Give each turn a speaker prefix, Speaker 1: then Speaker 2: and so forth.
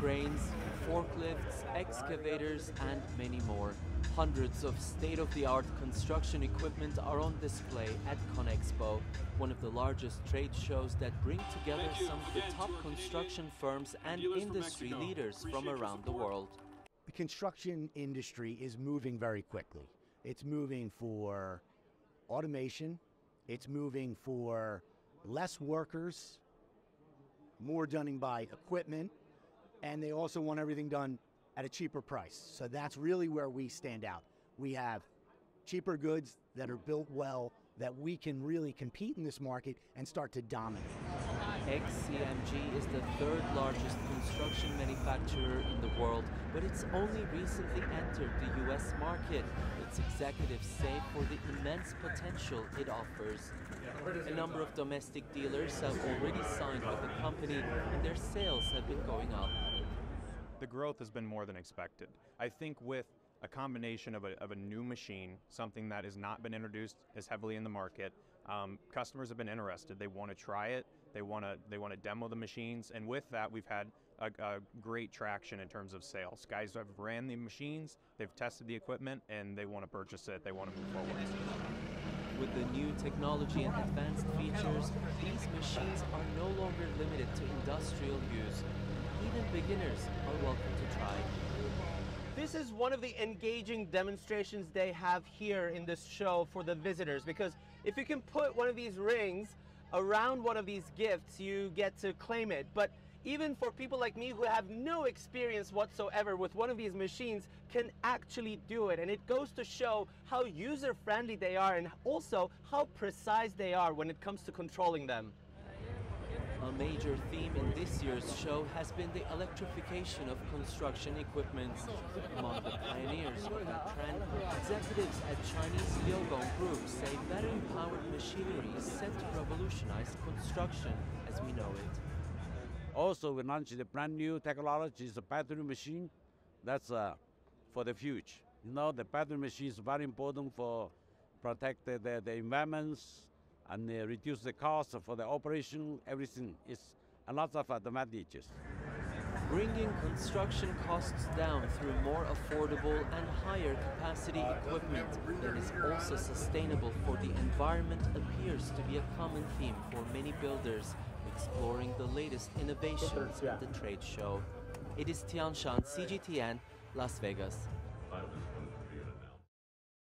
Speaker 1: cranes, forklifts, excavators, and many more. Hundreds of state-of-the-art construction equipment are on display at ConExpo, one of the largest trade shows that bring together some of the top construction firms and industry leaders from around the world.
Speaker 2: The construction industry is moving very quickly. It's moving for automation, it's moving for less workers, more done by equipment, and they also want everything done at a cheaper price. So that's really where we stand out. We have cheaper goods that are built well that we can really compete in this market and start to dominate.
Speaker 1: XCMG is the third largest construction manufacturer in the world, but it's only recently entered the US market. Its executives say for the immense potential it offers. A number of domestic dealers have already signed company and their sales have been going up.
Speaker 3: The growth has been more than expected. I think with a combination of a, of a new machine, something that has not been introduced as heavily in the market. Um, customers have been interested. They want to try it. They want to they want to demo the machines, and with that, we've had a, a, great traction in terms of sales. Guys have ran the machines, they've tested the equipment, and they want to purchase it. They want to move forward.
Speaker 1: With the new technology and advanced features, these machines are no longer limited to industrial use. Even beginners are welcome to try.
Speaker 4: This is one of the engaging demonstrations they have here in this show for the visitors because if you can put one of these rings around one of these gifts, you get to claim it. But even for people like me who have no experience whatsoever with one of these machines can actually do it. And it goes to show how user friendly they are and also how precise they are when it comes to controlling them.
Speaker 1: A major theme in this year's show has been the electrification of construction equipment. Among the pioneers of that trend, executives at Chinese Liugong Group say battery-powered machinery is set to revolutionize construction as we know it.
Speaker 5: Also, we launched a brand new technology, it's a battery machine. That's uh, for the future. You know, the battery machine is very important for protect the, the, the environments, and uh, reduce the cost for the operation, everything is a lot of advantages.
Speaker 1: Bringing construction costs down through more affordable and higher capacity equipment that is also sustainable for the environment appears to be a common theme for many builders exploring the latest innovations at the trade show. Ediz Tiyansan, CGTN, Las Vegas.